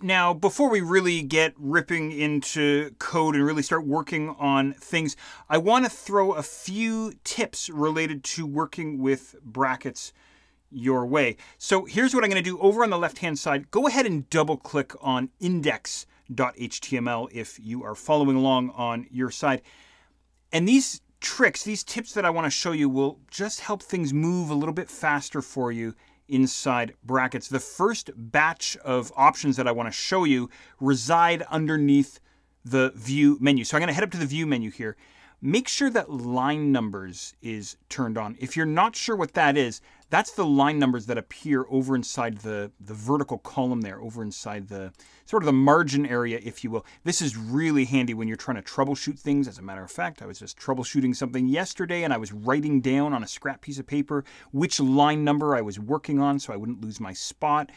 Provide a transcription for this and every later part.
Now, before we really get ripping into code and really start working on things, I want to throw a few tips related to working with brackets your way. So here's what I'm going to do over on the left-hand side. Go ahead and double click on index.html if you are following along on your side. And these tricks, these tips that I want to show you will just help things move a little bit faster for you inside brackets. The first batch of options that I want to show you reside underneath the view menu. So I'm going to head up to the view menu here. Make sure that line numbers is turned on. If you're not sure what that is, that's the line numbers that appear over inside the, the vertical column there, over inside the sort of the margin area, if you will. This is really handy when you're trying to troubleshoot things. As a matter of fact, I was just troubleshooting something yesterday and I was writing down on a scrap piece of paper which line number I was working on so I wouldn't lose my spot.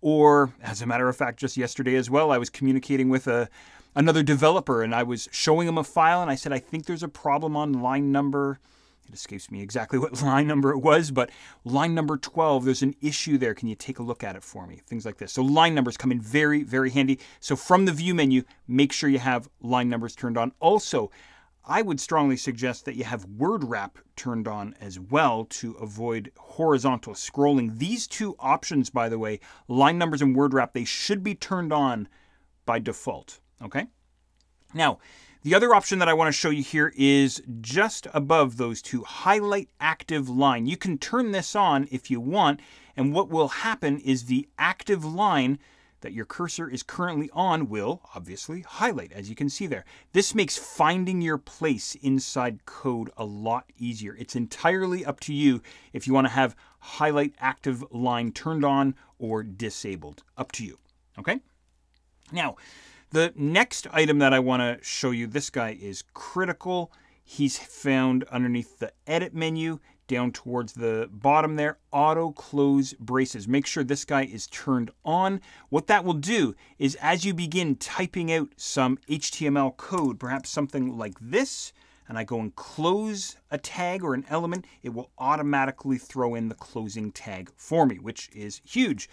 Or, as a matter of fact, just yesterday as well, I was communicating with a another developer and I was showing him a file and I said, I think there's a problem on line number it escapes me exactly what line number it was, but line number 12, there's an issue there. Can you take a look at it for me? Things like this. So line numbers come in very, very handy. So from the view menu, make sure you have line numbers turned on. Also, I would strongly suggest that you have word wrap turned on as well to avoid horizontal scrolling. These two options, by the way, line numbers and word wrap, they should be turned on by default. Okay? Now, the other option that I want to show you here is just above those two, highlight active line. You can turn this on if you want, and what will happen is the active line that your cursor is currently on will obviously highlight, as you can see there. This makes finding your place inside code a lot easier. It's entirely up to you if you want to have highlight active line turned on or disabled. Up to you, okay? Now, the next item that I want to show you, this guy is critical. He's found underneath the edit menu down towards the bottom there, auto close braces. Make sure this guy is turned on. What that will do is as you begin typing out some HTML code, perhaps something like this, and I go and close a tag or an element, it will automatically throw in the closing tag for me, which is huge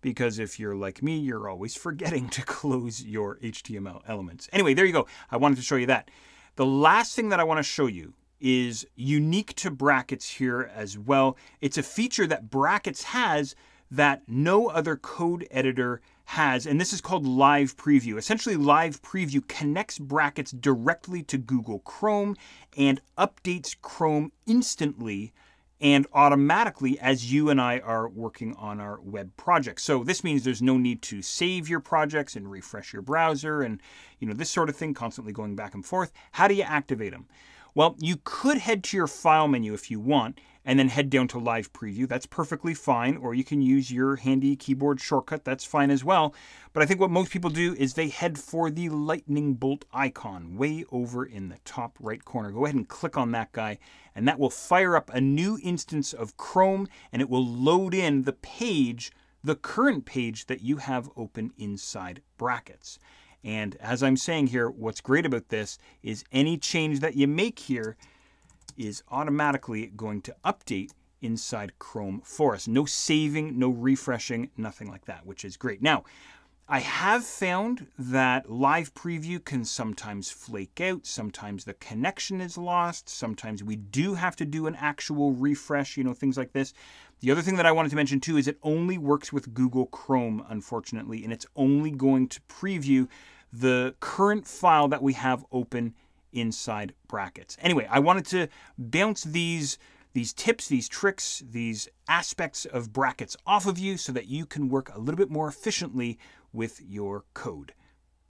because if you're like me, you're always forgetting to close your HTML elements. Anyway, there you go. I wanted to show you that. The last thing that I want to show you is unique to Brackets here as well. It's a feature that Brackets has that no other code editor has, and this is called Live Preview. Essentially, Live Preview connects Brackets directly to Google Chrome and updates Chrome instantly and automatically as you and I are working on our web projects. So this means there's no need to save your projects and refresh your browser and you know this sort of thing, constantly going back and forth. How do you activate them? Well, you could head to your file menu if you want and then head down to live preview. That's perfectly fine. Or you can use your handy keyboard shortcut. That's fine as well. But I think what most people do is they head for the lightning bolt icon way over in the top right corner. Go ahead and click on that guy and that will fire up a new instance of Chrome and it will load in the page, the current page that you have open inside brackets. And as I'm saying here, what's great about this is any change that you make here is automatically going to update inside Chrome for us. No saving, no refreshing, nothing like that, which is great. Now, I have found that live preview can sometimes flake out. Sometimes the connection is lost. Sometimes we do have to do an actual refresh, you know, things like this. The other thing that I wanted to mention too is it only works with Google Chrome, unfortunately, and it's only going to preview the current file that we have open inside brackets. Anyway, I wanted to bounce these these tips, these tricks, these aspects of brackets off of you so that you can work a little bit more efficiently with your code.